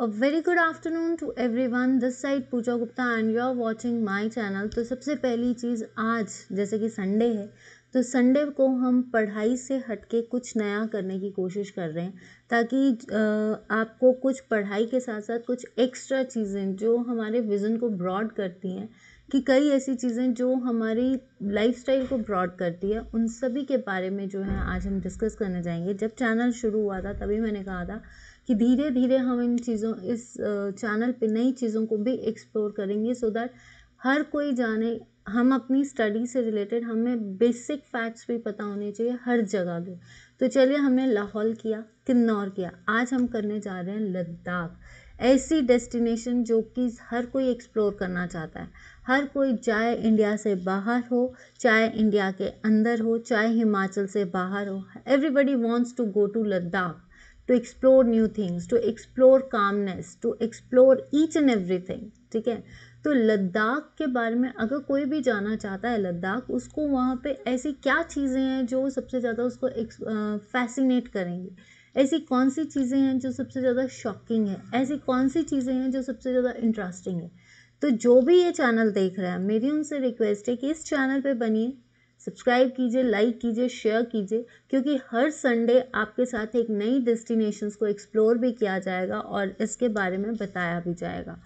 A very good afternoon to everyone. This side Pooja Gupta and you are watching my channel तो सबसे पहली चीज़ आज, जैसे कि संडे है तो संडे को हम पढ़ाई से हटके कुछ नया करने की कोशिश कर रहे हैं ताकि आपको कुछ पढ़ाई के साथ साथ कुछ एक्स्ट्रा चीज़ें जो हमारे विज़न को ब्रॉड करती हैं, कि कई ऐसी चीज़ें जो हमारी लाइफस्टाइल को ब्रॉड करती है, उन सभी के बारे में जो है आज हम डिस्कस करने जाएँगे जब चैनल शुरू हुआ था, तभी मैंने कहा था कि धीरे धीरे हम इन चीज़ों, इस चैनल पे नई चीज़ों को भी एक्सप्लोर करेंगे सो दैट हर कोई जाने, हम अपनी स्टडी से रिलेटेड हमें बेसिक फैक्ट्स भी पता होने चाहिए हर जगह के तो चलिए हमने लाहौल किया, किन्नौर किया। आज हम करने जा रहे हैं लद्दाख। ऐसी डेस्टिनेशन जो कि हर कोई एक्सप्लोर करना चाहता है। हर कोई चाहे इंडिया से बाहर हो, चाहे इंडिया के अंदर हो, चाहे हिमाचल से बाहर हो everybody wants to go to Ladakh. To explore new things to explore calmness to explore each and everything ठीक है? तो लद्दाख के बारे में अगर कोई भी जाना चाहता है लद्दाख, उसको वहाँ पे ऐसी क्या चीज़ें हैं जो सबसे ज़्यादा उसको फैसिनेट करेंगी? ऐसी कौन सी चीज़ें हैं जो सबसे ज़्यादा शॉकिंग है? ऐसी कौन सी चीज़ें हैं जो सबसे ज़्यादा इंटरेस्टिंग है? तो जो भी ये चैनल देख रहा है, मेरी उनसे रिक्वेस्ट है कि इस चैनल पे बनिए। सब्सक्राइब कीजिए लाइक कीजिए शेयर कीजिए, क्योंकि हर संडे आपके साथ एक नई डेस्टिनेशंस को एक्सप्लोर भी किया जाएगा और इसके बारे में बताया भी जाएगा।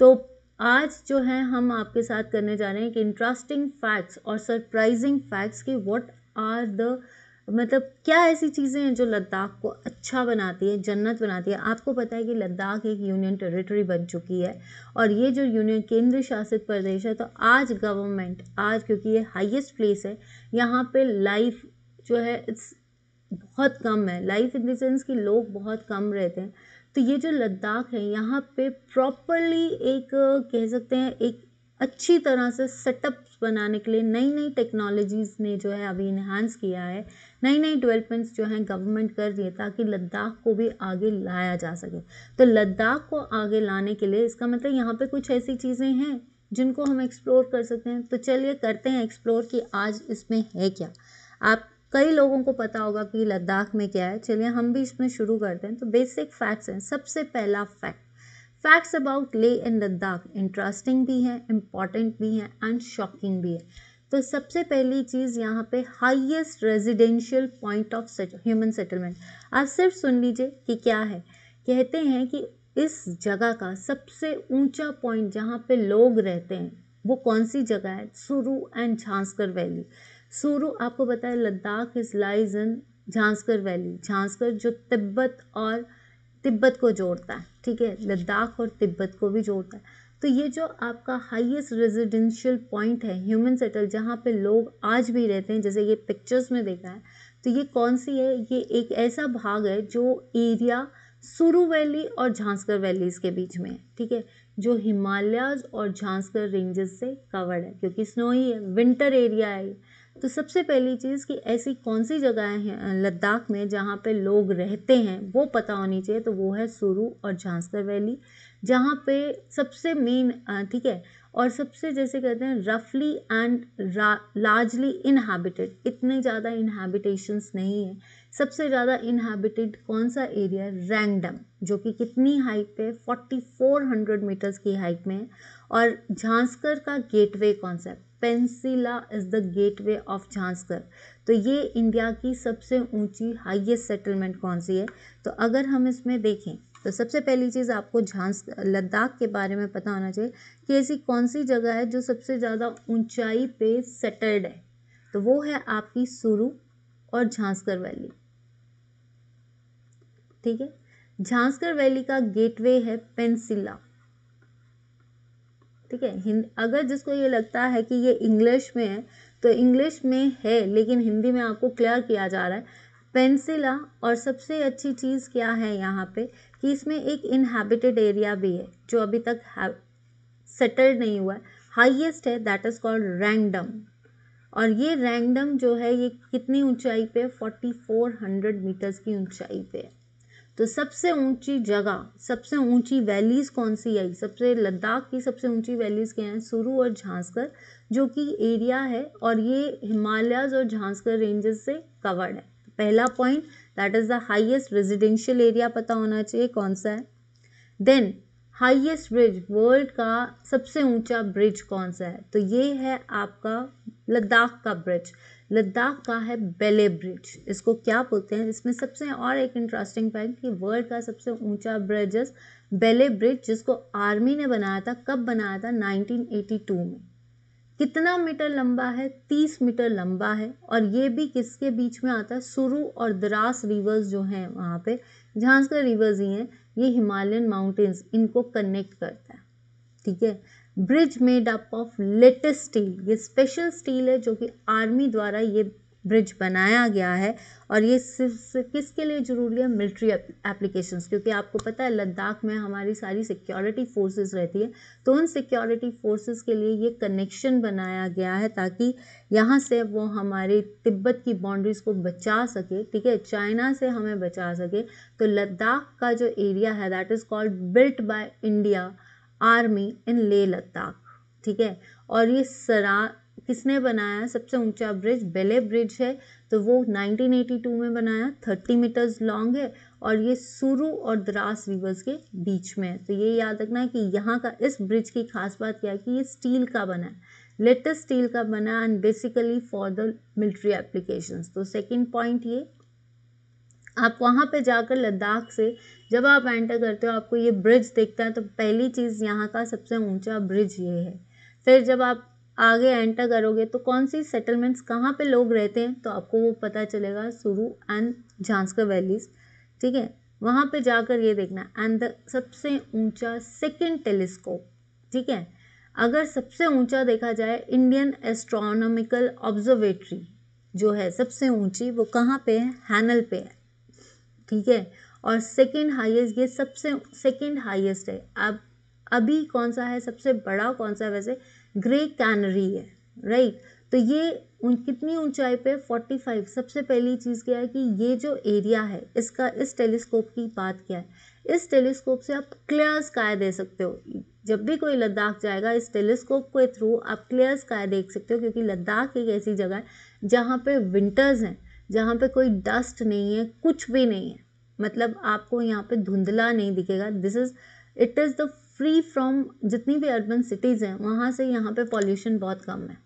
तो आज जो है हम आपके साथ करने जा रहे हैं कि इंटरेस्टिंग फैक्ट्स और सरप्राइजिंग फैक्ट्स कि व्हाट आर द मतलब क्या ऐसी चीज़ें हैं जो लद्दाख को अच्छा बनाती है, जन्नत बनाती है? आपको पता है कि लद्दाख एक यूनियन टेरिटरी बन चुकी है और ये जो यूनियन केंद्र शासित प्रदेश है तो आज गवर्नमेंट आज क्योंकि ये हाईएस्ट प्लेस है, यहाँ पे लाइफ जो है इट्स बहुत कम है। लाइफ इन देंस कि लोग बहुत कम रहते हैं। तो ये जो लद्दाख है, यहाँ पे प्रॉपरली एक, कह सकते हैं, एक अच्छी तरह से सेटअप बनाने के लिए नई नई टेक्नोलॉजीज़ ने जो है अभी इन्हांस किया है। नई नई डेवलपमेंट्स जो हैं गवर्नमेंट कर रही है ताकि लद्दाख को भी आगे लाया जा सके। तो लद्दाख को आगे लाने के लिए इसका मतलब यहाँ पे कुछ ऐसी चीज़ें हैं जिनको हम एक्सप्लोर कर सकते हैं। तो चलिए करते हैं एक्सप्लोर कि आज इसमें है क्या। आप कई लोगों को पता होगा कि लद्दाख में क्या है। चलिए हम भी इसमें शुरू करते हैं। तो बेसिक फैक्ट्स हैं। सबसे पहला fact facts about Leh and Ladakh interesting भी हैं इंपॉर्टेंट भी हैं एंड शॉकिंग भी है। तो सबसे पहली चीज़ यहाँ पे highest residential point of human settlement आप सिर्फ़ सुन लीजिए कि क्या है। कहते हैं कि इस जगह का सबसे ऊँचा पॉइंट जहाँ पे लोग रहते हैं, वो कौन सी जगह है? सुरू एंड झांसकर वैली सुरू आपको है Ladakh is lies in Zanskar valley Zanskar जो तिब्बत और तिब्बत को जोड़ता है। ठीक है, लद्दाख और तिब्बत को भी जोड़ता है। तो ये जो आपका हाईएस्ट रेजिडेंशियल पॉइंट है ह्यूमन सेटल जहाँ पे लोग आज भी रहते हैं, जैसे ये पिक्चर्स में देखा है तो ये कौन सी है? ये एक ऐसा भाग है जो एरिया सुरू वैली और झांसकर वैलीज के बीच में है, ठीक है? जो हिमालयाज और झांसकर रेंजेस से कवर्ड है, क्योंकि स्नो ही है विंटर एरिया है तो सबसे पहली चीज़ कि ऐसी कौन सी जगह हैं लद्दाख में जहाँ पे लोग रहते हैं, वो पता होनी चाहिए तो वो है सुरू और झांसकर वैली, जहाँ पे सबसे मेन ठीक है, और सबसे जैसे कहते हैं, रफली एंड लार्जली इनहैबिटेड, इतने ज़्यादा इनहैबिटेशंस नहीं है। सबसे ज़्यादा इनहेबिटेड कौन सा एरिया है रैंगडम जो कि कितनी हाइट पे फोर्टी फोर हंड्रेड मीटर्स की हाइट में है। और झांसकर का गेटवे कौन सा है? Pensi La is the gateway of Zanskar तो ये इंडिया की सबसे ऊँची हाईएस्ट सेटलमेंट कौन सी है? तो अगर हम इसमें देखें तो सबसे पहली चीज़ आपको झांस, लद्दाख के बारे में पता होना चाहिए कि ऐसी कौन सी जगह है जो सबसे ज़्यादा ऊंचाई पे सेटल्ड है। तो वो है आपकी सुरू और झांसकर वैली। ठीक है? झांसकर वैली का गेटवे है पेंसिला। ठीक है? अगर जिसको ये लगता है कि ये इंग्लिश में है तो इंग्लिश में है, लेकिन हिंदी में आपको क्लियर किया जा रहा है। पेंसिला, और सबसे अच्छी चीज़ क्या है यहाँ पे, कि इसमें एक इनहेबिटेड एरिया भी है, जो अभी तक सेटल्ड नहीं हुआ है। हाईएस्ट है दैट इज़ कॉल्ड रैंगडम और ये रैंगडम जो है, ये कितनी ऊंचाई पे फोर्टी फोर हंड्रेड मीटर्स की ऊंचाई पे है। तो सबसे ऊँची जगह, सबसे ऊँची वैलीज कौन सी आई सबसे लद्दाख की सबसे ऊँची वैलीज क्या हैं? सुरू और झांसकर, जो कि एरिया है और ये हिमालयाज और झांसकर रेंजेस से कवर्ड है। पहला point that is the highest residential area पता होना चाहिए, कौन सा है? देन हाईएस्ट ब्रिज वर्ल्ड का सबसे ऊँचा ब्रिज कौन सा है? तो ये है आपका लद्दाख का ब्रिज लद्दाख का है बेले ब्रिज। इसको क्या बोलते हैं? इसमें सबसे और एक इंटरेस्टिंग पॉइंट कि वर्ल्ड का सबसे ऊँचा ब्रिज बेले ब्रिज, जिसको आर्मी ने बनाया था। कब बनाया था? 1982 में। कितना मीटर लंबा है? 30 मीटर लंबा है। और ये भी किसके बीच में आता है? सुरु और द्रास रिवर्स जो हैं वहाँ पे, झांसकर रिवर्स ही हैं। ये हिमालयन माउंटेन्स इनको कनेक्ट करता है। ठीक है? Bridge made up of latest steel. ये स्पेशल स्टील है जो कि आर्मी द्वारा ये ब्रिज बनाया गया है और ये सिर्फ़ किसके लिए ज़रूरी है? Military applications. क्योंकि आपको पता है, लद्दाख में हमारी सारी सिक्योरिटी फोर्सेस रहती है। तो उन सिक्योरिटी फोर्सेस के लिए ये कनेक्शन बनाया गया है ताकि यहाँ से वो हमारे तिब्बत की बाउंड्रीज को बचा सके। ठीक है? चाइना से हमें बचा सके। तो लद्दाख का जो एरिया है that is called built by India army in Leh Ladakh, ठीक है? और ये सरा, किसने बनाया? सबसे ऊँचा ब्रिज बेले ब्रिज है तो वो 1982 में बनाया 30 मीटर्स लॉन्ग है और ये सुरु और द्रास रिवर्स के बीच में है। तो ये याद रखना है कि यहाँ का, इस ब्रिज की खास बात क्या है कि ये स्टील का बना है। लेटेस्ट स्टील का बना and basically for the military applications तो सेकंड पॉइंट ये आप वहाँ पे जाकर लद्दाख से, जब आप एंटर करते हो, आपको ये ब्रिज दिखता है तो पहली चीज़ यहाँ का सबसे ऊँचा ब्रिज ये है। फिर जब आप आगे एंटर करोगे तो कौन सी सेटलमेंट्स कहाँ पे लोग रहते हैं तो आपको वो पता चलेगा सुरू एंड झांसकर वैलीज ठीक है? वहाँ पे जाकर ये देखना एंड द सबसे ऊँचा सेकंड टेलीस्कोप ठीक है? अगर सबसे ऊँचा देखा जाए इंडियन एस्ट्रोनॉमिकल ऑब्जर्वेटरी जो है सबसे ऊँची, वो कहाँ पे है? हैनल पे है। ठीक है? और सेकेंड हाईएस्ट ये सबसे सेकेंड हाईएस्ट है। अब, अभी कौन सा है? सबसे बड़ा कौन सा वैसे? ग्रे कैनरी है राइट तो ये उन, कितनी ऊंचाई पे? 45 सबसे पहली चीज़ क्या है कि ये जो एरिया है, इसका, इस टेलीस्कोप की बात क्या है? इस टेलीस्कोप से आप क्लियर स्काई दे सकते हो। जब भी कोई लद्दाख जाएगा, इस टेलीस्कोप के थ्रू आप क्लियर स्काई देख सकते हो, क्योंकि लद्दाख एक ऐसी जगह है जहाँ पे विंटर्स हैं। जहाँ पे कोई डस्ट नहीं है, कुछ भी नहीं है। मतलब आपको यहाँ पे धुंधला नहीं दिखेगा। This is it is the free from जितनी भी अर्बन सिटीज़ हैं, वहाँ से यहाँ पे पॉल्यूशन बहुत कम है।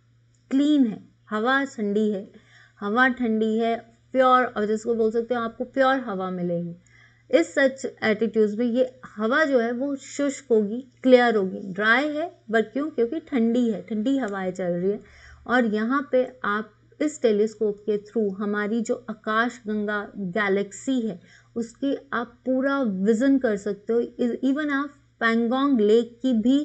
क्लीन है, हवा ठंडी है। हवा ठंडी है प्योर और जिसको बोल सकते हो, आपको प्योर हवा मिलेगी। इस सच एटीट्यूड्स में ये हवा जो है, वो शुष्क होगी क्लियर होगी। ड्राई है बट क्यों? क्योंकि ठंडी है, ठंडी हवाएँ चल रही है। और यहाँ पे आप इस टेलीस्कोप के थ्रू हमारी जो आकाश गंगा गैलेक्सी है, उसकी आप पूरा विज़न कर सकते हो। इवन आप पैंगोंग लेक की भी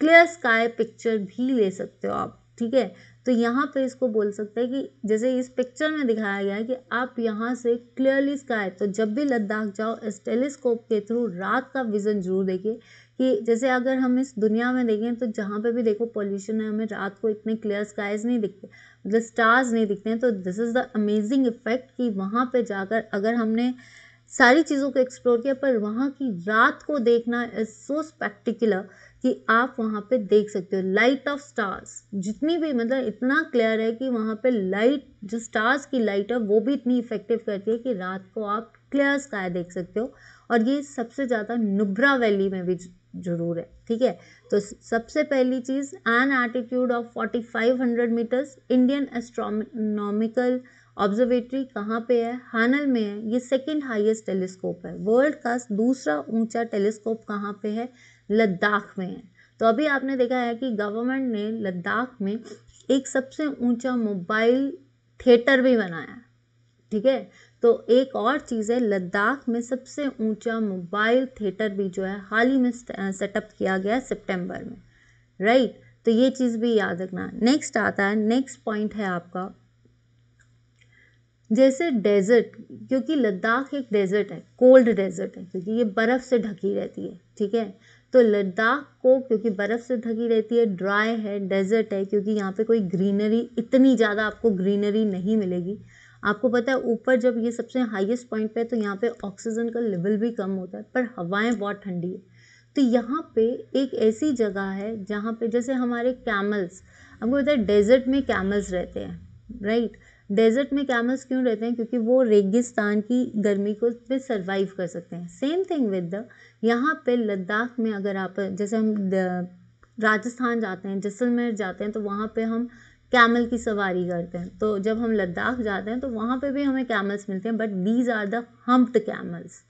क्लियर स्काई पिक्चर भी ले सकते हो आप, ठीक है? तो यहाँ पे इसको बोल सकते हैं कि जैसे इस पिक्चर में दिखाया गया है कि आप यहाँ से क्लियरली स्काई तो जब भी लद्दाख जाओ, इस टेलीस्कोप के थ्रू रात का विज़न ज़रूर देखिए। कि जैसे अगर हम इस दुनिया में देखें तो जहाँ पे भी देखो पॉल्यूशन है, हमें रात को इतने क्लियर स्काइज नहीं दिखते मतलब स्टार्स नहीं दिखते हैं तो this is the amazing effect कि वहाँ पे जाकर अगर हमने सारी चीज़ों को एक्सप्लोर किया, पर वहाँ की रात को देखना इज़ सो स्पेक्टिकुलर कि आप वहाँ पे देख सकते हो लाइट ऑफ़ स्टार्स जितनी भी मतलब इतना क्लियर है कि वहाँ पे लाइट जो स्टार्स की लाइट है, वो भी इतनी इफ़ेक्टिव करती है कि रात को आप क्लियर स्काई देख सकते हो। और ये सबसे ज़्यादा नुब्रा वैली में भी ज़रूर है, ठीक है? तो सबसे पहली चीज़ an attitude of forty five hundred meters Indian astronomical observatory कहाँ पे है? हानल में है, ये सेकंड हाईएस्ट टेलीस्कोप है। वर्ल्ड का दूसरा ऊँचा टेलीस्कोप कहाँ पे है? लद्दाख में है। तो अभी आपने देखा है कि गवर्नमेंट ने लद्दाख में एक सबसे ऊँचा मोबाइल थिएटर भी बनाया, ठीक है? तो एक और चीज़ है, लद्दाख में सबसे ऊँचा मोबाइल थिएटर भी जो है, हाल ही में सेटअप किया गया सितंबर में, राइट? तो ये चीज़ भी याद रखना। नेक्स्ट आता है, नेक्स्ट पॉइंट है आपका, जैसे डेजर्ट, क्योंकि लद्दाख एक डेजर्ट है, कोल्ड डेजर्ट है, क्योंकि ये बर्फ़ से ढकी रहती है, ठीक है? तो लद्दाख को, क्योंकि बर्फ़ से ढकी रहती है, ड्राई है, डेजर्ट है, क्योंकि यहाँ पे कोई ग्रीनरी, इतनी ज़्यादा आपको ग्रीनरी नहीं मिलेगी आपको पता है, ऊपर जब ये सबसे हाईएस्ट पॉइंट पे है तो यहाँ पे ऑक्सीजन का लेवल भी कम होता है, पर हवाएँ बहुत ठंडी है। तो यहाँ पे एक ऐसी जगह है, जहाँ पे जैसे हमारे कैमल्स आपको पता है डेजर्ट में कैमल्स रहते हैं राइट डेजर्ट में कैमल्स क्यों रहते हैं? क्योंकि वो रेगिस्तान की गर्मी को पे सर्वाइव कर सकते हैं। सेम थिंग विद द यहाँ पे लद्दाख में अगर आप, जैसे हम राजस्थान जाते हैं, जैसलमेर जाते हैं तो वहाँ पे हम कैमल की सवारी करते हैं। तो जब हम लद्दाख जाते हैं तो वहाँ पे भी हमें कैमल्स मिलते हैं but these are the humped camels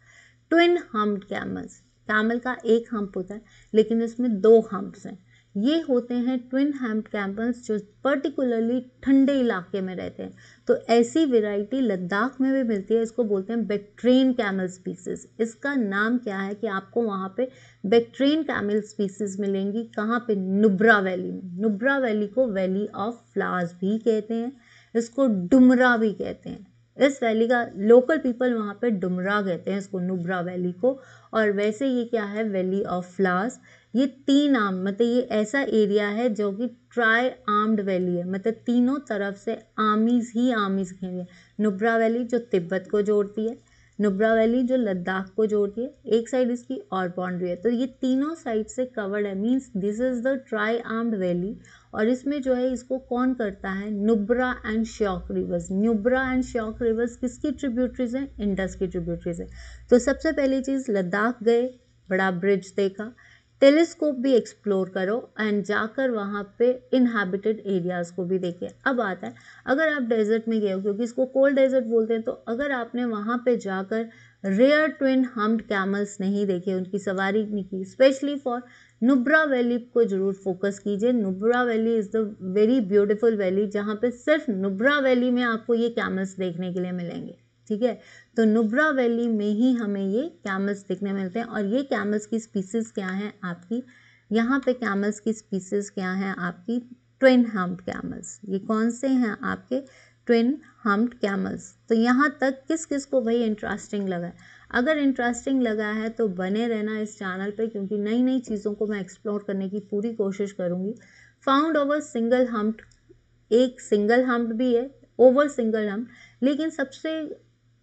twin humped camels camel का एक हम्प होता है, लेकिन इसमें दो हम्प्स हैं। ये होते हैं ट्विन हैम्प कैम्पल्स जो पर्टिकुलरली ठंडे इलाके में रहते हैं। तो ऐसी वेराइटी लद्दाख में भी मिलती है, इसको बोलते हैं बेक्ट्रेन कैमल स्पीसीज इसका नाम क्या है कि आपको वहाँ पे बेक्ट्रेन कैमल स्पीसीज मिलेंगी, कहाँ पे? नुब्रा वैली में। नुब्रा वैली को वैली ऑफ़ फ्लावर्स भी कहते हैं, इसको डुमरा भी कहते हैं। इस वैली का लोकल पीपल वहाँ पे डुमरा कहते हैं, इसको नुब्रा वैली को। और वैसे ये क्या है? Valley of flowers. ये तीन आर्म मतलब ये ऐसा एरिया है जो कि ट्राई आर्म्ड वैली है। मतलब तीनों तरफ़ से आर्मीज ही आर्मीज घेरे नुब्रा वैली जो तिब्बत को जोड़ती है नुब्रा वैली जो लद्दाख को जोड़ती है, एक साइड इसकी और बाउंड्री है। तो ये तीनों साइड से कवर्ड है means this is the tri armed valley और इसमें जो है, इसको कौन करता है? Nubra and Shyok rivers Nubra and Shyok rivers किसकी ट्रिब्यूटरीज हैं? इंडस की ट्रिब्यूटरीज है। तो सबसे पहली चीज़, लद्दाख गए, बड़ा ब्रिज देखा। टेलीस्कोप भी एक्सप्लोर करो एंड जाकर वहाँ पे इनहेबिटेड एरियाज़ को भी देखें अब आता है, अगर आप डेजर्ट में गए हो, क्योंकि इसको कोल्ड डेजर्ट बोलते हैं तो अगर आपने वहाँ पे जाकर रेयर ट्विन हम्ड कैमल्स नहीं देखे, उनकी सवारी नहीं की स्पेशली फॉर नुब्रा वैली को ज़रूर फोकस कीजिए। Nubra valley is the very beautiful valley जहाँ पे सिर्फ़ नुब्रा वैली में आपको ये कैमल्स देखने के लिए मिलेंगे, ठीक है? तो नुब्रा वैली में ही हमें ये कैमल्स देखने मिलते हैं। और ये कैमल्स की स्पीसीज़ क्या हैं आपकी? यहाँ पे कैमल्स की स्पीसीज़ क्या हैं आपकी? ट्विन हम्प्ड कैमल्स ये कौन से हैं आपके? ट्विन हम्प्ड कैमल्स तो यहाँ तक किस किस को भाई इंटरेस्टिंग लगा? अगर इंटरेस्टिंग लगा है तो बने रहना इस चैनल पे, क्योंकि नई नई चीज़ों को मैं एक्सप्लोर करने की पूरी कोशिश करूँगी। फाउंड ओवर सिंगल हम्प्ड एक सिंगल हम्प्ड भी है ओवर सिंगल हम्प लेकिन सबसे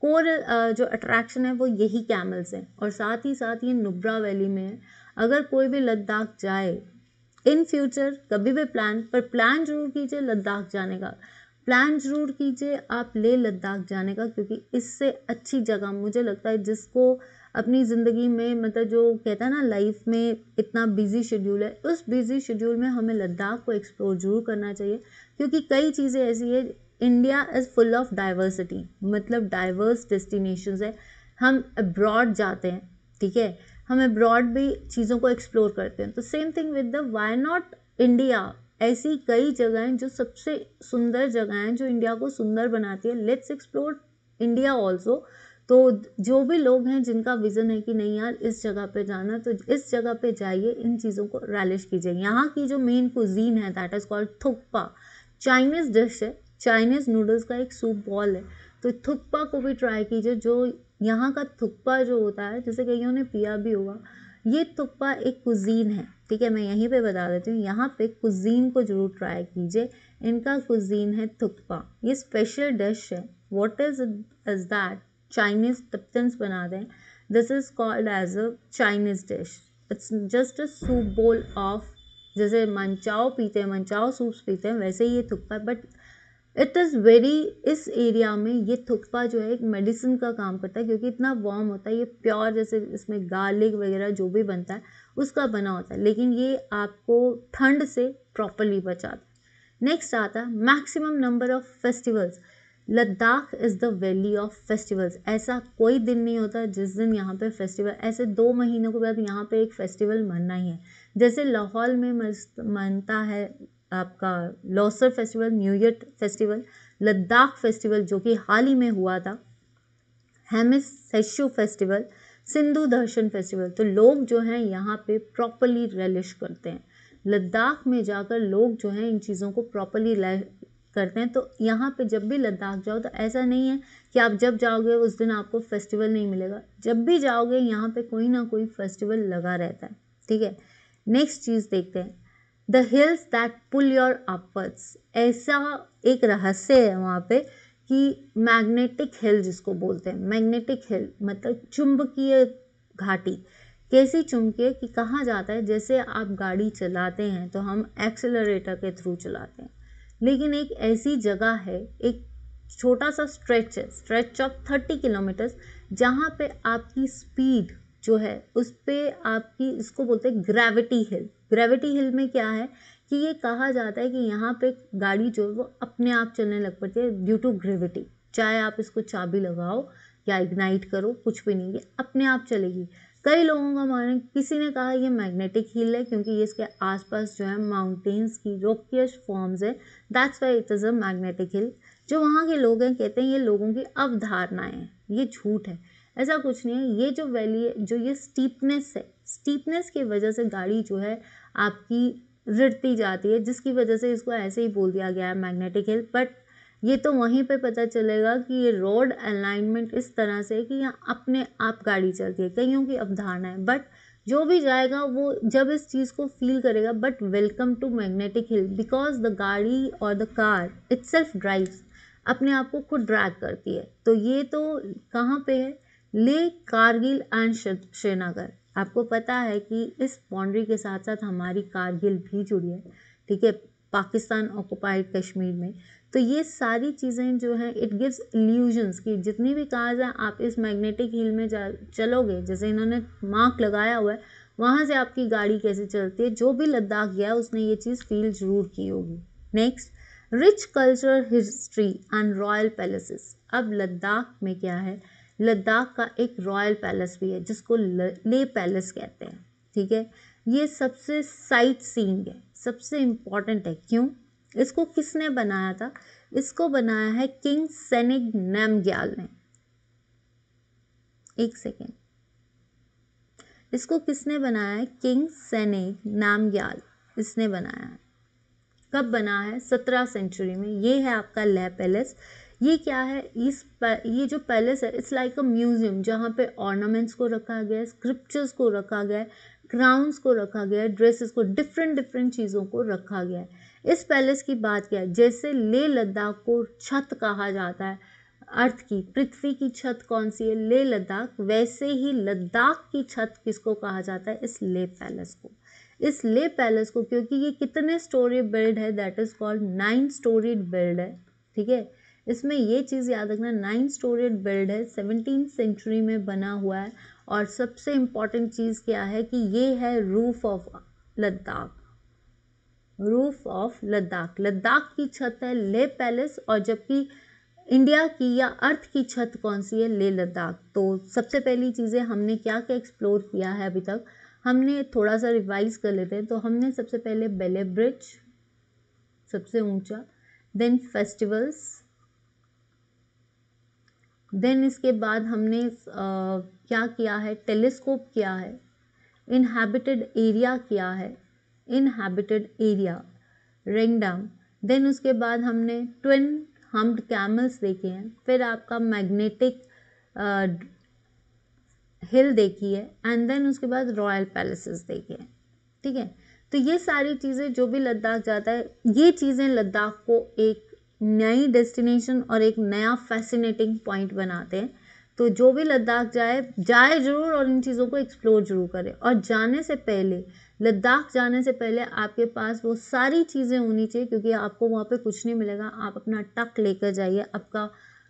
कोर जो अट्रैक्शन है वो यही कैमल्स हैं। और साथ ही साथ ये नुब्रा वैली में है अगर कोई भी लद्दाख जाए इन फ्यूचर कभी भी प्लान पर प्लान ज़रूर कीजिए लद्दाख जाने का। प्लान ज़रूर कीजिए आप ले लद्दाख जाने का, क्योंकि इससे अच्छी जगह, मुझे लगता है जिसको अपनी ज़िंदगी में मतलब जो कहता है ना लाइफ में इतना बिज़ी शेड्यूल है, उस बिज़ी शेड्यूल में हमें लद्दाख को एक्सप्लोर ज़रूर करना चाहिए। क्योंकि कई चीज़ें ऐसी है India is full of diversity मतलब डाइवर्स डेस्टिनेशन है। हम अब्रॉड जाते हैं, ठीक है? हम अब्रॉड भी चीज़ों को एक्सप्लोर करते हैं। तो same thing with the why not India ऐसी कई जगह हैं जो सबसे सुंदर जगह हैं, जो इंडिया को सुंदर बनाती है। लेट्स एक्सप्लोर इंडिया ऑल्सो तो जो भी लोग हैं जिनका विज़न है कि नहीं यार, इस जगह पे जाना तो इस जगह पे जाइए, इन चीज़ों को रैलिश कीजिए। यहाँ की जो मेन कुजीन है that is called thukpa. Chinese dish है चाइनीज़ नूडल्स का एक सूप बॉल है। तो थुक्पा को भी ट्राई कीजिए, जो यहाँ का थुक्पा जो होता है, जैसे कईयों ने पिया भी होगा, ये थुक्पा एक कुजीन है। ठीक है, मैं यहीं पे बता देती हूँ, यहाँ पे कुजीन को ज़रूर ट्राई कीजिए। इनका कुजीन है थुक्पा। ये स्पेशल डिश है। What is is that Chinese टिप्टन्स बना दें this is called as a Chinese dish it's just a soup bowl of जैसे मंचाओ पीते हैं, मंचाओ सूप्स पीते हैं, वैसे ही ये thukpa but it is very इस एरिया में ये थुक्पा जो है, एक मेडिसिन का काम करता है, क्योंकि इतना वार्म होता है, ये प्योर जैसे इसमें गार्लिक वगैरह जो भी बनता है, उसका बना होता है। लेकिन ये आपको ठंड से प्रॉपरली बचाता है नेक्स्ट आता है maximum number of festivals Ladakh is the valley of festivals ऐसा कोई दिन नहीं होता जिस दिन यहाँ पे फेस्टिवल ऐसे दो महीनों के बाद यहाँ पे एक फेस्टिवल मनना ही है। जैसे लाहौल में मनता है आपका Losar festival, new year festival, Ladakh festival, जो कि हाल ही में हुआ था, हेमिस सेशु फेस्टिवल, सिंधु दर्शन फेस्टिवल। तो लोग जो हैं यहाँ पे प्रॉपरली रेलिश करते हैं। लद्दाख में जाकर लोग जो हैं इन चीज़ों को प्रॉपरली करते हैं। तो यहाँ पे जब भी लद्दाख जाओ तो ऐसा नहीं है कि आप जब जाओगे, उस दिन आपको फेस्टिवल नहीं मिलेगा। जब भी जाओगे, यहाँ पे कोई ना कोई फेस्टिवल लगा रहता है। ठीक है? नेक्स्ट चीज़ देखते हैं। The hills that pull your upwards ऐसा एक रहस्य है वहाँ पे कि मैग्नेटिक हिल जिसको बोलते हैं मैग्नेटिक हिल मतलब चुंबकीय घाटी। कैसी चुंबकीय? कि कहाँ जाता है? जैसे आप गाड़ी चलाते हैं तो हम एक्सेलरेटर के थ्रू चलाते हैं। लेकिन एक ऐसी जगह है, एक छोटा सा स्ट्रेच है स्ट्रेच ऑफ़ थर्टी किलोमीटर्स जहाँ पे आपकी स्पीड जो है, उस पर आपकी, इसको बोलते हैं ग्रेविटी हिल ग्रेविटी हिल में क्या है कि ये कहा जाता है कि यहाँ पे गाड़ी जो है, वो अपने आप चलने लग पड़ती है ड्यू टू ग्रेविटी चाहे आप इसको चाबी लगाओ या इग्नाइट करो, कुछ भी नहीं, ये अपने आप चलेगी। कई लोगों का मानना किसी ने कहा ये मैग्नेटिक हिल है क्योंकि ये इसके आसपास जो है माउंटेन्स की रोकियस फॉर्म्स है। That's why it is a magnetic hill जो वहाँ के लोग हैं, कहते हैं ये लोगों की अवधारणाएँ हैं। ये झूठ है। ऐसा कुछ नहीं है ये जो वैली है जो ये स्टीपनेस है स्टीपनेस की वजह से गाड़ी जो है आपकी रिड़ती जाती है, जिसकी वजह से इसको ऐसे ही बोल दिया गया है मैग्नेटिक हिल बट ये तो वहीं पे पता चलेगा कि ये रोड अलाइनमेंट इस तरह से कि यहाँ अपने आप गाड़ी चलती है। कईयों की अवधारणा है बट जो भी जाएगा वो जब इस चीज़ को फील करेगा but welcome to magnetic hill because the गाड़ी और the car itself drives अपने आप को खुद ड्रैग करती है। तो ये तो कहाँ पे है? ले कारगिल एंड श्रीनगर। आपको पता है कि इस बाउंड्री के साथ साथ हमारी कारगिल भी जुड़ी है, ठीक है, पाकिस्तान ऑक्युपाइड कश्मीर में। तो ये सारी चीज़ें जो हैं इट गिव्स इल्यूजन्स कि जितनी भी कार्स हैं, आप इस मैग्नेटिक हिल में जा, चलोगे, जैसे इन्होंने मार्क लगाया हुआ है, वहाँ से आपकी गाड़ी कैसे चलती है, जो भी लद्दाख गया है उसने ये चीज़ फील ज़रूर की होगी। Next rich culture history and royal palaces अब लद्दाख में क्या है? लद्दाख का एक रॉयल पैलेस भी है, जिसको ले पैलेस कहते हैं, ठीक है? ये सबसे साइट सीइंग है, सबसे इंपॉर्टेंट है। क्यों? इसको किसने बनाया था? इसको बनाया है किंग सेनिग नैमग्याल ने। एक सेकेंड इसको किसने बनाया है? किंग सेनिग नामग्याल इसने बनाया है। कब बना है? सत्रह सेंचुरी में। ये है आपका ले पैलेस। ये क्या है? इस ये जो पैलेस है इट्स लाइक अ म्यूज़ियम जहाँ पे ऑर्नामेंट्स को रखा गया है स्क्रिप्चर्स को रखा गया है क्राउन्स को रखा गया है ड्रेसेस को डिफरेंट डिफरेंट चीज़ों को रखा गया है। इस पैलेस की बात क्या है? जैसे ले लद्दाख को छत कहा जाता है, अर्थ की, पृथ्वी की छत कौन सी है? ले लद्दाख, वैसे ही लद्दाख की छत किसको कहा जाता है? इस ले पैलेस को। इस ले पैलेस को, क्योंकि ये कितने स्टोरी बिल्ड है that is called nine storied build है, ठीक है? इसमें ये चीज़ याद रखना नाइन स्टोरीड बिल्ड है सेवनटीन सेंचुरी में बना हुआ है और सबसे इंपॉर्टेंट चीज़ क्या है कि ये है roof of Ladakh roof of Ladakh Ladakh की छत है ले पैलेस और जबकि इंडिया की या अर्थ की छत कौन सी है? ले लद्दाख तो सबसे पहली चीज़ें हमने क्या क्या एक्सप्लोर किया है अभी तक? हमने थोड़ा सा रिवाइज कर लेते हैं। तो हमने सबसे पहले बेले ब्रिज सबसे ऊँचा देन फेस्टिवल्स देन इसके बाद हमने क्या किया है? टेलीस्कोप किया है। इनहेबिटेड एरिया किया है। Inhabited area. रिंगडम देन उसके बाद हमने ट्विन हम्ड कैमल्स देखे हैं। फिर आपका मैग्नेटिक हिल देखी है। एंड देन उसके बाद रॉयल पैलेसेस देखे हैं। ठीक है? तो ये सारी चीज़ें जो भी लद्दाख जाता है, ये चीज़ें लद्दाख को एक नई डेस्टिनेशन और एक नया फैसिनेटिंग पॉइंट बनाते हैं। तो जो भी लद्दाख जाए जाए ज़रूर और इन चीज़ों को एक्सप्लोर ज़रूर करें। और जाने से पहले, लद्दाख जाने से पहले आपके पास वो सारी चीज़ें होनी चाहिए क्योंकि आपको वहाँ पे कुछ नहीं मिलेगा। आप अपना टक लेकर जाइए, आपका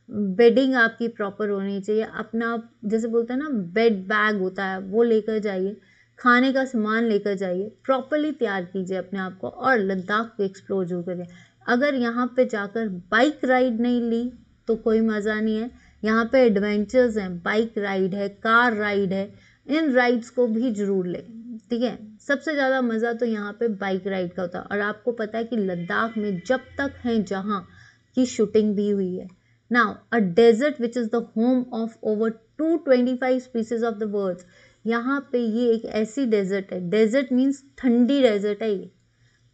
बेडिंग आपकी प्रॉपर होनी चाहिए। अपना, जैसे बोलते हैं ना बेड बैग होता है, वो लेकर जाइए। खाने का सामान लेकर जाइए। प्रॉपरली तैयार कीजिए अपने आप को और लद्दाख को एक्सप्लोर ज़रूर करिए। अगर यहाँ पे जाकर बाइक राइड नहीं ली तो कोई मज़ा नहीं है। यहाँ पे एडवेंचर्स हैं बाइक राइड है कार राइड है, इन राइड्स को भी ज़रूर लें, ठीक है? सबसे ज़्यादा मज़ा तो यहाँ पे बाइक राइड का होता है। और आपको पता है कि लद्दाख में जब तक हैं जहाँ की शूटिंग भी हुई है। Now a desert which is the home of over two twenty five species of the words यहाँ पे ये एक ऐसी डेजर्ट है। डेजर्ट मीन्स ठंडी डेजर्ट है ये।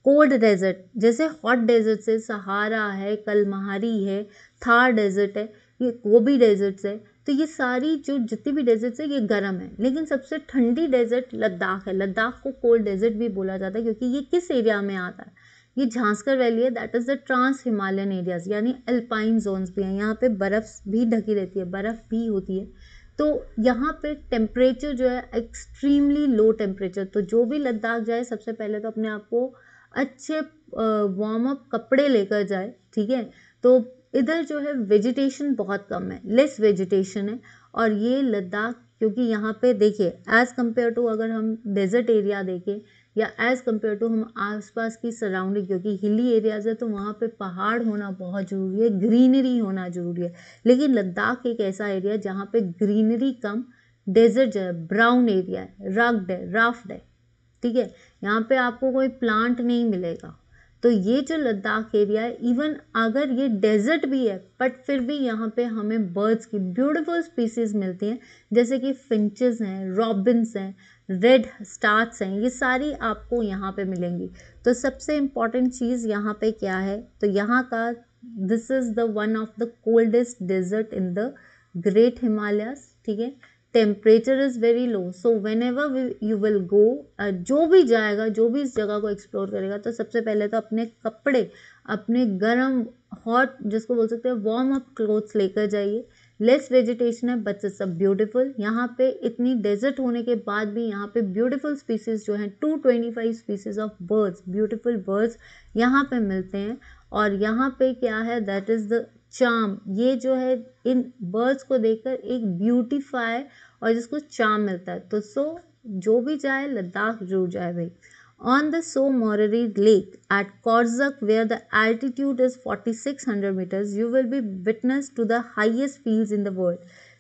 कोल्ड डेजर्ट, जैसे हॉट डेजर्ट से सहारा है कलमहारी है, थार डेजर्ट है, ये गोभी डेजर्ट्स है तो ये सारी जो जितनी भी डेजर्ट्स है, ये गर्म है। लेकिन सबसे ठंडी डेजर्ट लद्दाख है। लद्दाख को कोल्ड डेजर्ट भी बोला जाता है, क्योंकि ये किस एरिया में आता है? ये झांसकर वैली है that is the trans Himalayan areas यानी अल्पाइन जोन्स भी हैं। यहाँ पे बर्फ़ भी ढकी रहती है, बर्फ़ भी होती है। तो यहाँ पे टेम्परेचर जो है एक्सट्रीमली लो टेम्परेचर तो जो भी लद्दाख जाए, सबसे पहले तो अपने आप को अच्छे वार्म अप कपड़े लेकर जाए, ठीक है? तो इधर जो है वेजिटेशन बहुत कम है लेस वेजिटेशन है, और ये लद्दाख, क्योंकि यहाँ पे देखिए एज़ कंपेयर टू अगर हम डेजर्ट एरिया देखें, या एज़ कंपेयर टू हम आसपास की सराउंडिंग क्योंकि हिली एरियाज़ है तो वहाँ पे पहाड़ होना बहुत ज़रूरी है ग्रीनरी होना ज़रूरी है। लेकिन लद्दाख एक ऐसा एरिया जहाँ पे ग्रीनरी कम डेजर्ट जो है ब्राउन एरिया है रग्ड है राफ्ट है, ठीक है? यहाँ पे आपको कोई प्लांट नहीं मिलेगा। तो ये जो लद्दाख एरिया है इवन अगर ये डेजर्ट भी है बट फिर भी यहाँ पे हमें बर्ड्स की ब्यूटीफुल स्पीसीज मिलती हैं, जैसे कि फिंचेस हैं रॉबिन्स हैं रेड स्टार्स हैं, ये सारी आपको यहाँ पे मिलेंगी। तो सबसे इंपॉर्टेंट चीज़ यहाँ पे क्या है? तो यहाँ का this is the one of the coldest desert in the great Himalayas ठीक है? Temperature is very low so whenever you will go जो भी जाएगा, जो भी इस जगह को एक्सप्लोर करेगा तो सबसे पहले तो अपने कपड़े, अपने गर्म हॉट जिसको बोल सकते हैं वार्म अप क्लोथ्स लेकर जाइए। लेस वेजिटेशन है बट इट्स अ ब्यूटीफुल यहाँ पे इतनी डेजर्ट होने के बाद भी यहाँ पे ब्यूटिफुल स्पीसीज जो हैं two twenty five species of birds beautiful birds यहाँ पे मिलते हैं। और यहाँ पे क्या है दैट इज़ द चाम ये जो है, इन बर्ड्स को देखकर एक ब्यूटीफाई और जिसको चाम मिलता है। तो सो जो भी जाए, लद्दाख ज़रूर जाए भाई। On the Tso Moriri lake at Korzok where the altitude is 4600 meters you will be witness to the highest fields in the world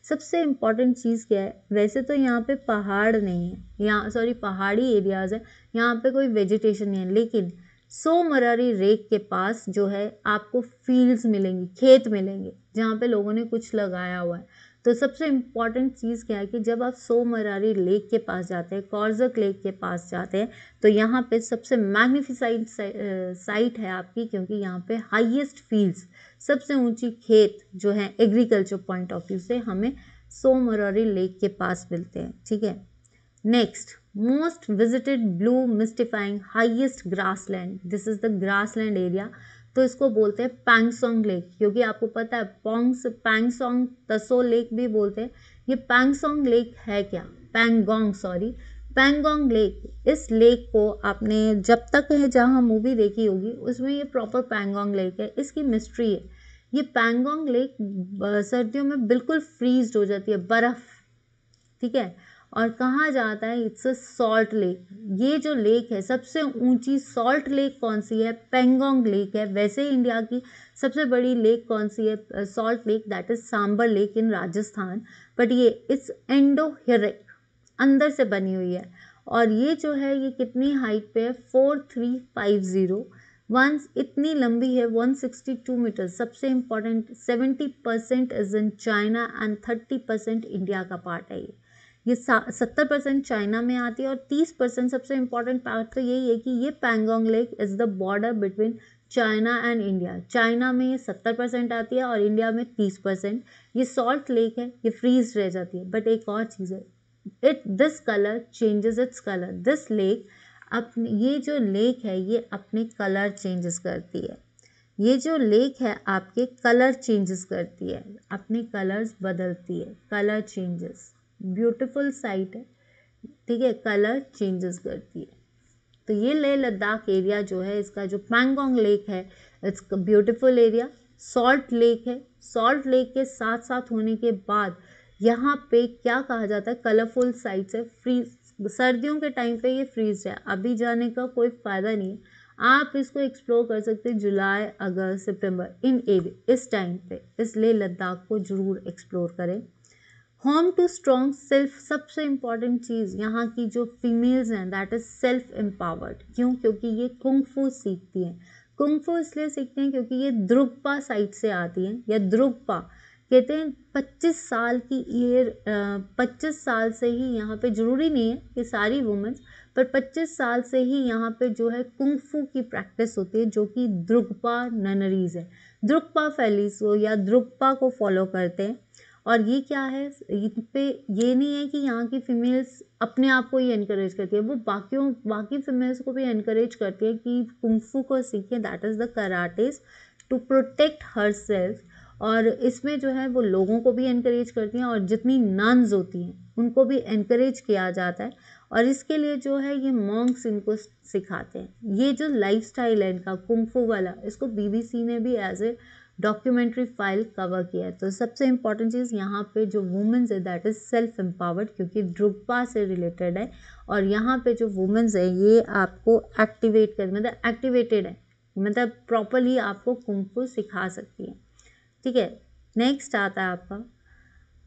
सबसे इंपॉर्टेंट चीज़ क्या है? वैसे तो यहाँ पे पहाड़ नहीं है। यहाँ सॉरी पहाड़ी एरियाज़ है। यहाँ पे कोई वेजिटेशन नहीं है। लेकिन सो मरारी रेक के पास जो है आपको फील्ड्स मिलेंगी, खेत मिलेंगे, जहाँ पे लोगों ने कुछ लगाया हुआ है। तो सबसे इंपॉर्टेंट चीज़ क्या है कि जब आप सो मरारी लेक के पास जाते हैं, कॉर्जक लेक के पास जाते हैं तो यहाँ पे सबसे मैग्निफिसाइड साइट है आपकी, क्योंकि यहाँ पे हाईएस्ट फील्ड्स, सबसे ऊँची खेत जो है एग्रीकल्चर पॉइंट ऑफ़ व्यू से हमें सो मरारी लेक के पास मिलते हैं, ठीक है? Next most visited blue mystifying highest grassland this is the grassland area तो इसको बोलते हैं पैंगसोंग लेक क्योंकि आपको पता है पोंग्स पैंगसोंग तसो लेक भी बोलते हैं। ये पैंगसोंग लेक है क्या? पैंगोंग सॉरी पैंगोंग लेक इस लेक को आपने जब तक है जहाँ मूवी देखी होगी, उसमें ये प्रॉपर पैंगोंग लेक है। इसकी मिस्ट्री है। ये पैंगोंग लेक सर्दियों में बिल्कुल फ्रीज हो जाती है, बर्फ़। ठीक है? और कहाँ जाता है इट्स अ सॉल्ट लेक ये जो लेक है, सबसे ऊँची सॉल्ट लेक कौन सी है? पेंगोंग लेक है. वैसे इंडिया की सबसे बड़ी लेक कौन सी है? Salt lake that is Sambhar lake in Rajasthan. But ये इट्स एंडोहेरिक अंदर से बनी हुई है. और ये जो है, ये कितनी हाइट पे है? Four three five zero one इतनी लंबी है वन सिक्सटी टू मीटर सबसे important seventy percent is in China and thirty percent India का पार्ट है ये. ये सत्तर परसेंट चाइना में आती है और तीस परसेंट सबसे इंपॉर्टेंट पार्ट तो यही है कि ये Pangong lake is the border between China and India China में ये सत्तर परसेंट आती है और इंडिया में तीस परसेंट. ये सॉल्ट लेक है, ये फ्रीज रह जाती है. बट एक और चीज़ है it this colour changes it's colour this lake अपने, ये जो लेक है, ये अपने कलर चेंजेस करती है. ये जो लेक है, आपके कलर चेंजेस करती है. अपने कलर्स बदलती है कलर चेंजेस ब्यूटीफुल साइट है, ठीक है, कलर चेंजेस करती है। तो ये लेह लद्दाख एरिया जो है, इसका जो पैंगोंग लेक है it's beautiful area, salt lake है। सॉल्ट लेक के साथ साथ होने के बाद यहाँ पे क्या कहा जाता है? कलरफुल साइट्स है। फ्रीज सर्दियों के टाइम पे ये फ्रीज है। अभी जाने का कोई फ़ायदा नहीं है। आप इसको एक्सप्लोर कर सकते हैं जुलाई, अगस्त, सितंबर, इन एरिया इस टाइम पे। इस लेह लद्दाख को ज़रूर एक्सप्लोर करें। होम टू स्ट्रॉन्ग सेल्फ सबसे इंपॉर्टेंट चीज़ यहाँ की जो फीमेल्स हैं दैट इज़ सेल्फ एम्पावर्ड क्यों? क्योंकि ये कुंगफू सीखती हैं। कुंगफू इसलिए सीखते हैं क्योंकि ये द्रुगपा साइड से आती हैं, या द्रुगपा कहते हैं पच्चीस साल की ईयर पच्चीस साल से ही यहाँ पे ज़रूरी नहीं है कि सारी वुमेंस पर पच्चीस साल से ही यहाँ पे जो है कुंगफू की प्रैक्टिस होती है, जो कि द्रुगपा ननरीज है। द्रुगपा फैलीस को या द्रुगपा को फॉलो करते हैं और ये क्या है? इन पे ये नहीं है कि यहाँ की फीमेल्स अपने आप को ही इनक्रेज करती है। वो बाकियों, बाकी फीमेल्स को भी इनक्रेज करती है कि कुंफू को सीखें। That is the karates to protect her self और इसमें जो है वो लोगों को भी इनक्रेज करती हैं और जितनी नन्स होती हैं, उनको भी इनक्रेज किया जाता है। और इसके लिए जो है ये मॉन्क्स इनको सिखाते हैं। ये जो लाइफ स्टाइल है इनका कुंफू वाला, इसको बीबीसी ने भी as a documentary file cover किया है। तो सबसे इंपॉर्टेंट चीज़ यहाँ पे जो वुमेंस है दैट इज़ सेल्फ एम्पावर्ड क्योंकि ड्रुग्पा से रिलेटेड है। और यहाँ पे जो वुमेंस है, ये आपको एक्टिवेट कर मतलब एक्टिवेटेड है। मतलब प्रॉपरली आपको कुंफू सिखा सकती है। ठीक है? नेक्स्ट आता है आपका।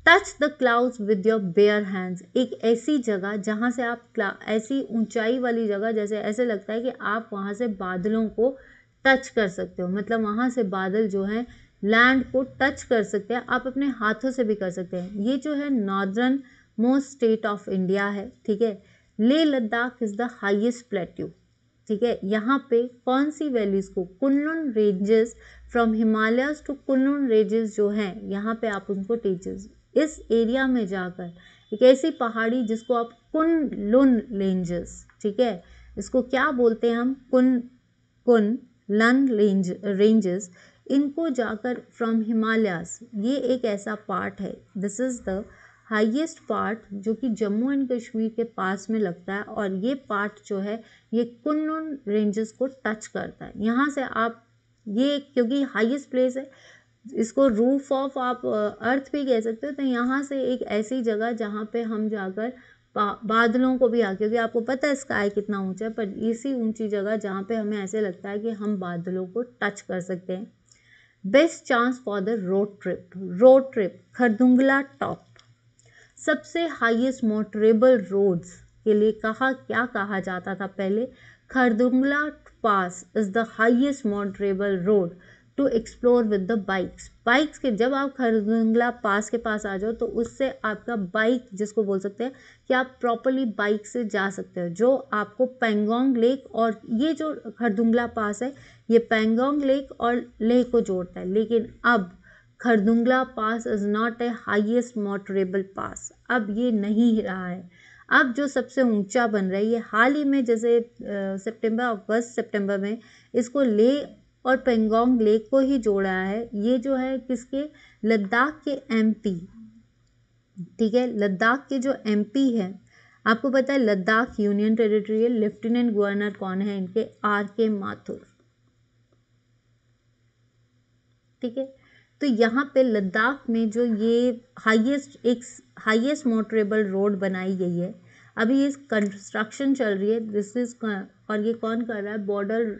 Touch the clouds with your bare hands एक ऐसी जगह जहाँ से आप ऐसी ऊंचाई वाली जगह, जैसे ऐसे लगता है कि आप वहाँ से बादलों को टच कर सकते हो। मतलब वहाँ से बादल जो है लैंड को टच कर सकते हैं, आप अपने हाथों से भी कर सकते हैं। ये जो है northern most state of India है, ठीक है? Leh Ladakh is the highest plateau ठीक है? यहाँ पे कौन सी वैलीज को? Kunlun ranges from Himalayas to Kunlun ranges जो हैं, यहाँ पे आप उनको टीचर्स इस एरिया में जाकर, एक ऐसी पहाड़ी जिसको आप कुन लुन रेंजेस ठीक है? इसको क्या बोलते हैं हम? कुन कुन लन रेंज रेंजेस इनको जाकर फ्रॉम हिमालयास ये एक ऐसा पार्ट है। This is the highest part जो कि जम्मू एंड कश्मीर के पास में लगता है और ये पार्ट जो है, ये कुन रेंजेस को टच करता है। यहाँ से आप, ये क्योंकि हाईएस्ट प्लेस है, इसको रूफ ऑफ़ आप अर्थ भी कह सकते हो तो यहाँ से एक ऐसी जगह जहाँ पे हम जाकर बादलों को भी आ क्योंकि आपको पता है स्काई कितना ऊँचा है, पर इसी ऊँची जगह जहाँ पे हमें ऐसे लगता है कि हम बादलों को टच कर सकते हैं। Best chance for the road trip road trip Khardungla top सबसे हाईएस्ट मोटरेबल रोड्स के लिए कहा, क्या कहा जाता था पहले? Khardungla pass is the highest motorable road to explore with the bikes bikes के जब आप खरदुंगला पास के पास आ जाओ तो उससे आपका बाइक जिसको बोल सकते हैं, कि आप प्रॉपरली बाइक से जा सकते हो, जो आपको पेंगोंग लेक और ये जो खरदुंगला पास है, ये पेंगोंग लेक और लेह को जोड़ता है। लेकिन अब Khardungla pass is not a highest motorable pass अब ये नहीं रहा है। अब जो सबसे ऊँचा बन रहा है, ये हाल ही में जैसे सितंबर अगस्त सितंबर में, इसको ले और पेंगोंग लेक को ही जोड़ा है। ये जो है किसके? लद्दाख के एमपी ठीक है? लद्दाख के जो एमपी है, आपको पता है लद्दाख यूनियन टेरिटरी है लेफ्टिनेंट गवर्नर कौन है? इनके आर के माथुर। ठीक है? तो यहाँ पे लद्दाख में जो ये हाईएस्ट एक हाईएस्ट मोटरेबल रोड बनाई गई है। अभी ये कंस्ट्रक्शन चल रही है। दिस इज़ और ये कौन कर रहा है? बॉर्डर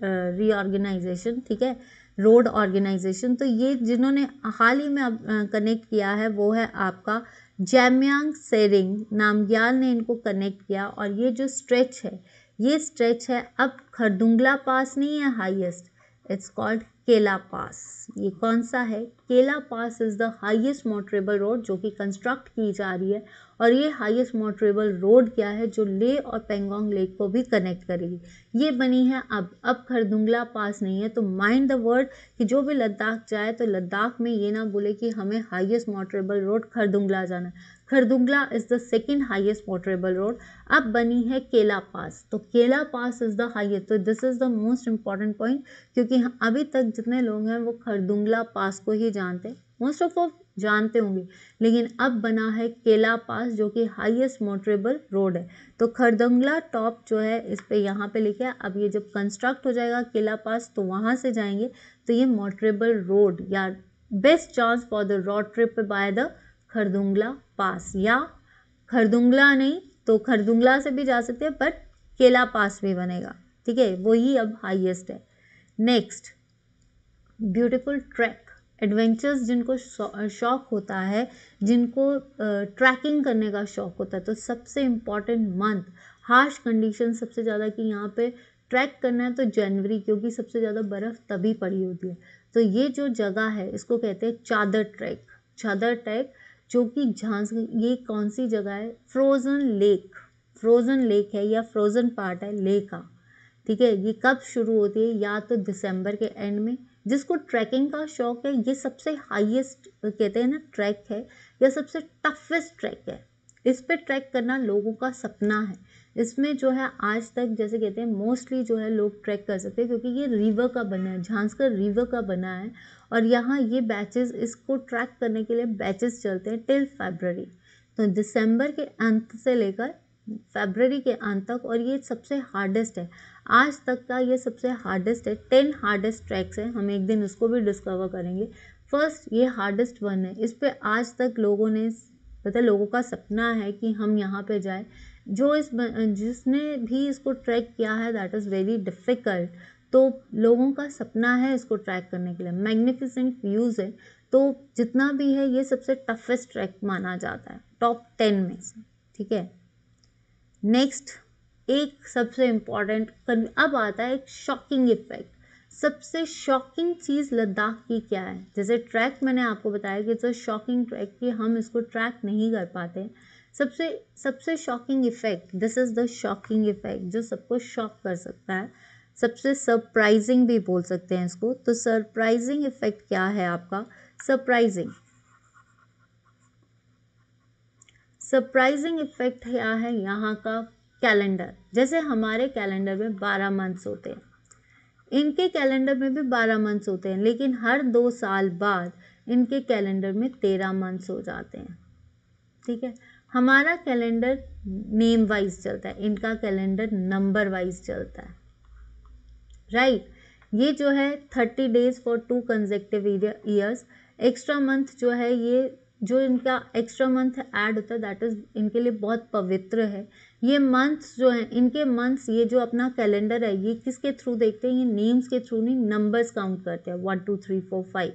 रीऑर्गेनाइजेशन ठीक है? रोड ऑर्गेनाइजेशन तो ये जिन्होंने हाल ही में कनेक्ट किया है, वो है आपका जैम्यांग सेरिंग नामग्याल ने इनको कनेक्ट किया और ये जो स्ट्रेच है, ये स्ट्रेच है अब खरदुंगला पास नहीं है हाईएस्ट इट्स कॉल्ड केला पास ये कौन सा है? Kela pass is the highest motorable road जो कि कंस्ट्रक्ट की जा रही है और ये हाईएस्ट मोटरेबल रोड क्या है जो ले और पेंगोंग लेक को भी कनेक्ट करेगी। ये बनी है अब। अब खरदुंगला पास नहीं है तो माइंड द वर्ड कि जो भी लद्दाख जाए तो लद्दाख में ये ना बोले कि हमें हाईएस्ट मोटरेबल रोड खरदुंगला जाना है। Khardungla is the second highest motorable road अब बनी है केला पास। तो Kela pass is the highest तो this is the most important point क्योंकि अभी तक जितने लोग हैं वो खरदुंगला पास को ही जानते हैं। मोस्ट ऑफ़ ऑफ़ जानते होंगे। लेकिन अब बना है केला पास, जो कि हाईएस्ट मोटरेबल रोड है। तो खरदंगला टॉप जो है, इस पे यहाँ पे लिखा अब ये जब कंस्ट्रक्ट हो जाएगा केला पास तो वहाँ से जाएँगे। तो ये मोटरेबल रोड या best chance for the road trip by the Khardungla pass, या खरदुंगला नहीं तो खरदुंगला से भी जा सकते हैं बट केला पास भी बनेगा। ठीक है, वही अब हाईएस्ट है। नेक्स्ट ब्यूटीफुल ट्रैक एडवेंचर्स जिनको शौक होता है, जिनको ट्रैकिंग करने का शौक होता है तो सबसे इंपॉर्टेंट मंथ हार्श कंडीशन सबसे ज़्यादा कि यहाँ पे ट्रैक करना है तो जनवरी क्योंकि सबसे ज़्यादा बर्फ़ तभी पड़ी होती है। तो ये जो जगह है, इसको कहते हैं चादर ट्रैक चादर ट्रैक जो कि झांस ये कौन सी जगह है? फ्रोज़न लेक फ्रोज़न लेक है या फ्रोज़न पार्ट है लेक का। ठीक है, ये कब शुरू होती है? या तो दिसंबर के एंड में। जिसको ट्रैकिंग का शौक है, ये सबसे हाईएस्ट कहते हैं ना ट्रैक है, या सबसे टफेस्ट ट्रैक है। इस पर ट्रैक करना लोगों का सपना है। इसमें जो है आज तक जैसे कहते हैं मोस्टली जो है लोग ट्रैक कर सकते हैं, क्योंकि ये रिवर का बना है झांसकर रिवर का बना है, और यहाँ ये बैचेस इसको ट्रैक करने के लिए बैचेस चलते हैं टिल फेबररी तो दिसंबर के अंत से लेकर फेबररी के अंत तक, और ये सबसे हार्डेस्ट है. आज तक का ये सबसे हार्डेस्ट है टेन हार्डेस्ट ट्रैक्स हैं, हम एक दिन उसको भी डिस्कवर करेंगे. फ़र्स्ट ये हार्डेस्ट वन है. इस पर आज तक लोगों ने, पता लोगों का सपना है कि हम यहाँ पे जाए जो इस जिसने भी इसको ट्रैक किया है दैट इज़ वेरी डिफ़िकल्ट तो लोगों का सपना है इसको ट्रैक करने के लिए। मैग्निफिसेंट व्यूज़ है तो जितना भी है, ये सबसे टफेस्ट ट्रैक माना जाता है। टॉप टेन में से, ठीक है? नेक्स्ट एक सबसे इंपॉर्टेंट अब आता है एक शॉकिंग इफ़ेक्ट सबसे शॉकिंग चीज़ लद्दाख की क्या है? जैसे ट्रैक मैंने आपको बताया कि जो शॉकिंग ट्रैक कि हम इसको ट्रैक नहीं कर पाते सबसे सबसे shocking effect this is the shocking effect जो सबको शॉक कर सकता है। सबसे सरप्राइजिंग भी बोल सकते हैं इसको। तो सरप्राइजिंग इफ़ेक्ट क्या है आपका? सरप्राइजिंग सरप्राइजिंग इफ़ेक्ट क्या है यहाँ का? कैलेंडर जैसे हमारे कैलेंडर में बारह मंथ्स होते हैं। इनके कैलेंडर में भी बारह मंथ्स होते हैं, लेकिन हर दो साल बाद इनके कैलेंडर में तेरह मंथ्स हो जाते हैं। ठीक है? हमारा कैलेंडर नेम वाइज चलता है, इनका कैलेंडर नंबर वाइज चलता है राइट right? ये जो है thirty days for two consecutive years extra month जो है ये, जो इनका एक्स्ट्रा मंथ ऐड होता है दैट इज़ इनके लिए बहुत पवित्र है। ये मंथ्स जो हैं, इनके मंथ्स ये जो अपना कैलेंडर है, ये किसके थ्रू देखते हैं? ये नेम्स के थ्रू नहीं नंबर्स काउंट करते हैं। One two three four five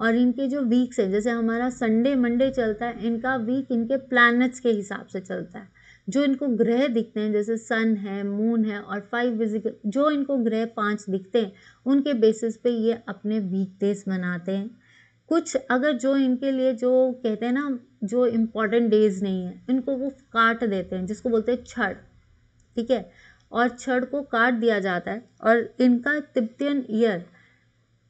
और इनके जो वीक्स हैं, जैसे हमारा संडे मंडे चलता है, इनका वीक इनके प्लैनेट्स के हिसाब से चलता है। जो इनको ग्रह दिखते हैं, जैसे सन है मून है और फाइव विजिकल जो इनको ग्रह पाँच दिखते हैं, उनके बेसिस पे ये अपने वीक डेज़ मनाते हैं। कुछ अगर जो इनके लिए जो कहते हैं ना, जो इम्पोर्टेंट डेज़ नहीं है, इनको वो काट देते हैं, जिसको बोलते हैं छड़, ठीक है? और छड़ को काट दिया जाता है और इनका तिब्तियन ईयर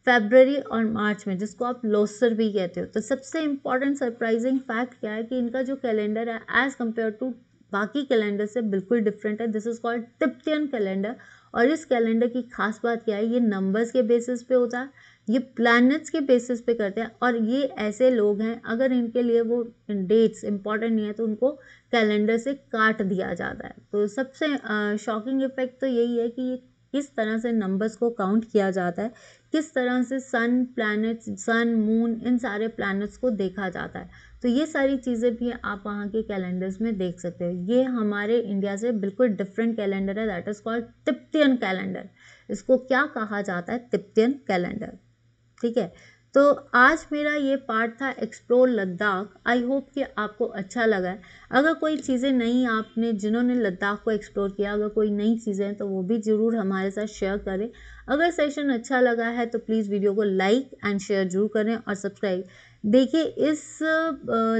फेबररी और मार्च में, जिसको आप लोसर भी कहते हो। तो सबसे इंपॉर्टेंट सरप्राइजिंग फैक्ट क्या है कि इनका जो कैलेंडर है एज़ कंपेयर टू बाकी कैलेंडर से बिल्कुल डिफरेंट है। This is called Tibetan calendar और इस कैलेंडर की खास बात क्या है, ये नंबर्स के बेसिस पे होता है, ये प्लैनेट्स के बेसिस पे करते हैं और ये ऐसे लोग हैं, अगर इनके लिए वो डेट्स इंपॉर्टेंट नहीं है तो उनको कैलेंडर से काट दिया जाता है। तो सबसे शॉकिंग इफ़ेक्ट तो यही है कि ये किस तरह से नंबर्स को काउंट किया जाता है। किस तरह से सन प्लैनेट्स सन मून इन सारे प्लैनेट्स को देखा जाता है। तो ये सारी चीज़ें भी आप वहाँ के कैलेंडर्स में देख सकते हो। ये हमारे इंडिया से बिल्कुल डिफरेंट कैलेंडर है। That is called Tibetan calendar इसको क्या कहा जाता है? तिप्तियन कैलेंडर ठीक है? तो आज मेरा ये पार्ट था एक्सप्लोर लद्दाख. आई होप कि आपको अच्छा लगा. है अगर कोई चीज़ें नई आपने, जिन्होंने लद्दाख को एक्सप्लोर किया, अगर कोई नई चीज़ें हैं तो वो भी ज़रूर हमारे साथ शेयर करें. अगर सेशन अच्छा लगा है तो प्लीज़ वीडियो को लाइक एंड शेयर ज़रूर करें और सब्सक्राइब देखिए, इस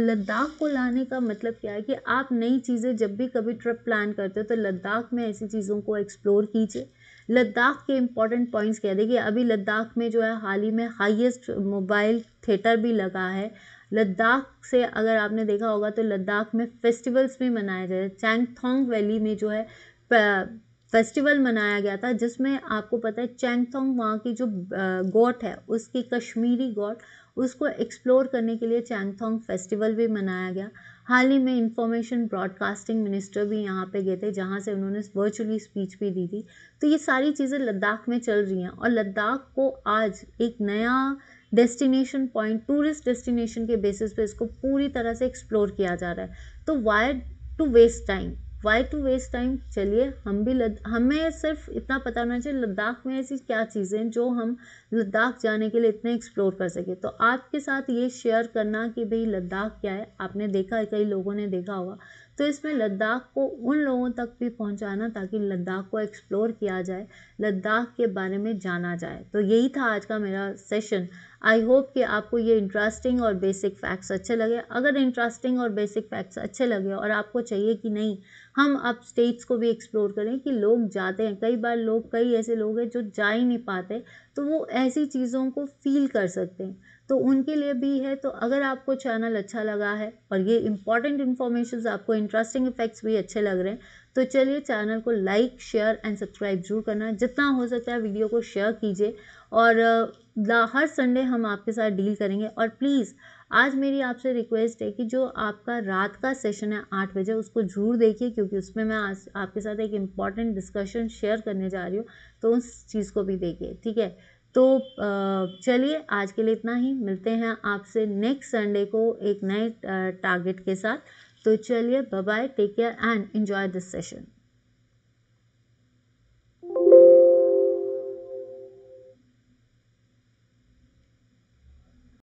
लद्दाख को लाने का मतलब क्या है कि आप नई चीज़ें जब भी कभी ट्रिप प्लान करते हो तो लद्दाख में ऐसी चीज़ों को एक्सप्लोर कीजिए. लद्दाख के इंपॉर्टेंट पॉइंट्स क्या देखिए, अभी लद्दाख में जो है, हाल ही में हाईएस्ट मोबाइल थिएटर भी लगा है। लद्दाख से अगर आपने देखा होगा तो लद्दाख में फेस्टिवल्स भी मनाए हैं चैंगथोंग वैली में जो है फेस्टिवल मनाया गया था, जिसमें आपको पता है चैंगथोंग वहाँ की जो गोट है, उसकी कश्मीरी गोट उसको एक्सप्लोर करने के लिए चैंगथोंग फेस्टिवल भी मनाया गया। हाल ही में इंफॉर्मेशन ब्रॉडकास्टिंग मिनिस्टर भी यहाँ पे गए थे, जहाँ से उन्होंने वर्चुअली स्पीच भी दी थी। तो ये सारी चीज़ें लद्दाख में चल रही हैं और लद्दाख को आज एक नया डेस्टिनेशन पॉइंट टूरिस्ट डेस्टिनेशन के बेसिस पे इसको पूरी तरह से एक्सप्लोर किया जा रहा है। तो why to waste time why to waste time चलिए, हम भी लद, हमें सिर्फ़ इतना पता होना चाहिए लद्दाख में ऐसी क्या चीज़ें जो हम लद्दाख जाने के लिए इतने एक्सप्लोर कर सके। तो आपके साथ ये शेयर करना कि भाई लद्दाख क्या है? आपने देखा है, कई लोगों ने देखा होगा। तो इसमें लद्दाख को उन लोगों तक भी पहुंचाना ताकि लद्दाख को एक्सप्लोर किया जाए, लद्दाख के बारे में जाना जाए। तो यही था आज का मेरा सेशन आई होप कि आपको ये इंटरेस्टिंग और बेसिक फैक्ट्स अच्छे लगे। अगर इंटरेस्टिंग और बेसिक फैक्ट्स अच्छे लगे और आपको चाहिए कि नहीं हम अब स्टेट्स को भी एक्सप्लोर करें कि लोग जाते हैं। कई बार लोग, कई ऐसे लोग हैं जो जा ही नहीं पाते तो वो ऐसी चीज़ों को फील कर सकते हैं। तो उनके लिए भी है तो अगर आपको चैनल अच्छा लगा है और ये इंपॉर्टेंट इन्फॉर्मेशन आपको इंटरेस्टिंग इफेक्ट्स भी अच्छे लग रहे हैं तो चलिए चैनल को लाइक शेयर एंड सब्सक्राइब ज़रूर करना। जितना हो सकता है वीडियो को शेयर कीजिए और हर संडे हम आपके साथ डील करेंगे। और प्लीज़ आज मेरी आपसे रिक्वेस्ट है कि जो आपका रात का सेशन है, आठ बजे, उसको ज़रूर देखिए, क्योंकि उसमें मैं आज आपके साथ एक इंपॉर्टेंट डिस्कशन शेयर करने जा रही हूँ तो उस चीज़ को भी देखिए, ठीक है? तो चलिए, आज के लिए इतना ही, मिलते हैं आपसे नेक्स्ट संडे को एक नए टारगेट के साथ। तो चलिए bye take care and enjoy this session